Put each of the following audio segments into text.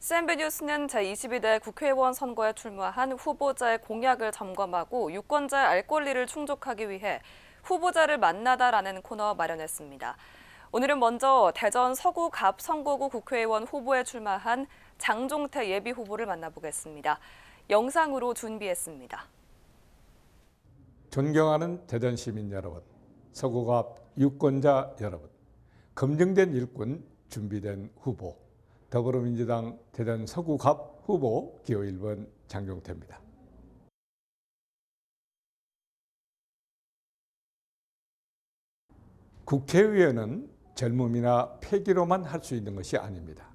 CNB 뉴스는 제22대 국회의원 선거에 출마한 후보자의 공약을 점검하고 유권자의 알 권리를 충족하기 위해 후보자를 만나다라는 코너 마련했습니다. 오늘은 먼저 대전 서구 갑 선거구 국회의원 후보에 출마한 장종태 예비 후보를 만나보겠습니다. 영상으로 준비했습니다. 존경하는 대전 시민 여러분, 서구 갑 유권자 여러분, 검증된 일꾼, 준비된 후보, 더불어민주당 대전 서구갑 후보 기호 1번 장종태입니다. 국회의원은 젊음이나 패기로만 할 수 있는 것이 아닙니다.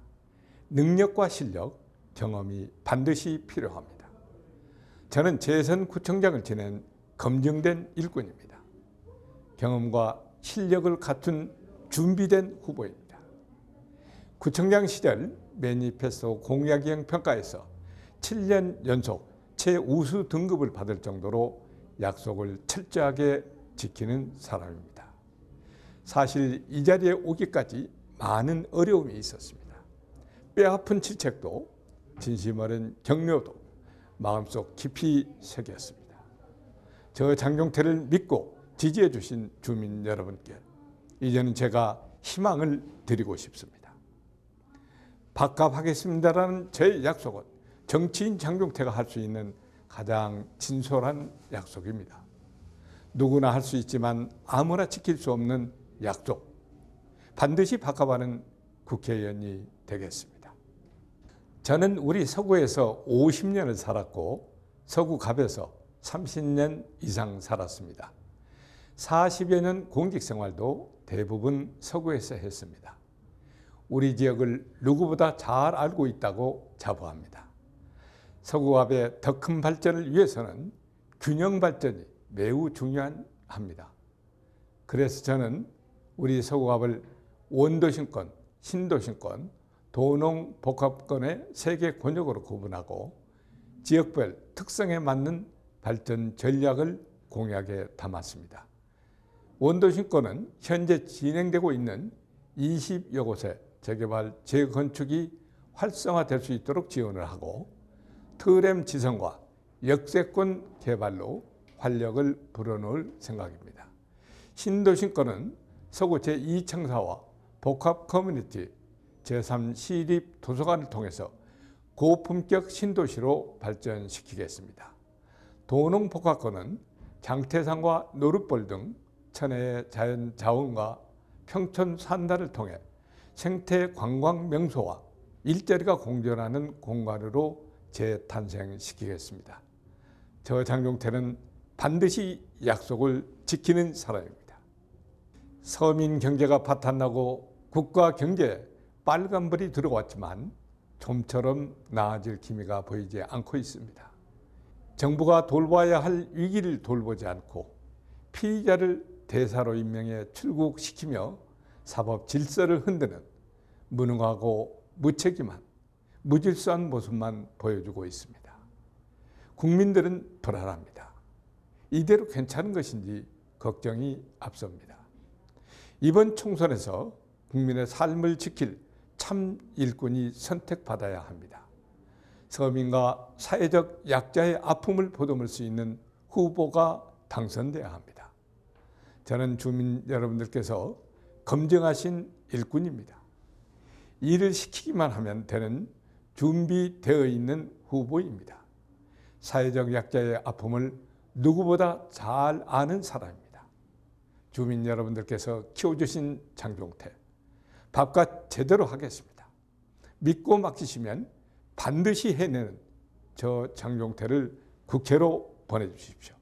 능력과 실력, 경험이 반드시 필요합니다. 저는 재선 구청장을 지낸 검증된 일꾼입니다. 경험과 실력을 갖춘 준비된 후보입니다. 구청장 시절 매니페스토 공약형 평가에서 7년 연속 최우수 등급을 받을 정도로 약속을 철저하게 지키는 사람입니다. 사실 이 자리에 오기까지 많은 어려움이 있었습니다. 뼈아픈 질책도 진심 어린 격려도 마음속 깊이 새겼습니다. 저 장종태를 믿고 지지해 주신 주민 여러분께 이제는 제가 희망을 드리고 싶습니다. 밥값하겠습니다라는 제 약속은 정치인 장종태가 할 수 있는 가장 진솔한 약속입니다. 누구나 할 수 있지만 아무나 지킬 수 없는 약속. 반드시 바꿔가는 국회의원이 되겠습니다. 저는 우리 서구에서 50년을 살았고 서구갑에서 30년 이상 살았습니다. 40여 년 공직 생활도 대부분 서구에서 했습니다. 우리 지역을 누구보다 잘 알고 있다고 자부합니다. 서구갑의 더 큰 발전을 위해서는 균형 발전이 매우 중요합니다. 그래서 저는 우리 서구갑을 원도심권, 신도심권, 도농 복합권의 세개 권역으로 구분하고 지역별 특성에 맞는 발전 전략을 공약에 담았습니다. 원도심권은 현재 진행되고 있는 20여 곳의 재개발, 재건축이 활성화될 수 있도록 지원을 하고 트램 지성과 역세권 개발로 활력을 불어넣을 생각입니다. 신도심권은 서구 제2청사와 복합 커뮤니티 제3시립 도서관을 통해서 고품격 신도시로 발전시키겠습니다. 도농복합권은 장태산과 노릇벌 등 천혜의 자연 자원과 평촌 산다를 통해 생태 관광 명소와 일자리가 공존하는 공간으로 재탄생시키겠습니다. 저 장종태는 반드시 약속을 지키는 사람입니다. 서민 경제가 파탄나고 국가 경제에 빨간불이 들어왔지만 좀처럼 나아질 기미가 보이지 않고 있습니다. 정부가 돌봐야 할 위기를 돌보지 않고 피의자를 대사로 임명해 출국시키며 사법 질서를 흔드는 무능하고 무책임한 무질서한 모습만 보여주고 있습니다. 국민들은 불안합니다. 이대로 괜찮은 것인지 걱정이 앞섭니다. 이번 총선에서 국민의 삶을 지킬 참 일꾼이 선택받아야 합니다. 서민과 사회적 약자의 아픔을 보듬을 수 있는 후보가 당선돼야 합니다. 저는 주민 여러분들께서 검증하신 일꾼입니다. 일을 시키기만 하면 되는 준비되어 있는 후보입니다. 사회적 약자의 아픔을 누구보다 잘 아는 사람입니다. 주민 여러분들께서 키워주신 장종태, 밥값 제대로 하겠습니다. 믿고 맡기시면 반드시 해내는 저 장종태를 국회로 보내주십시오.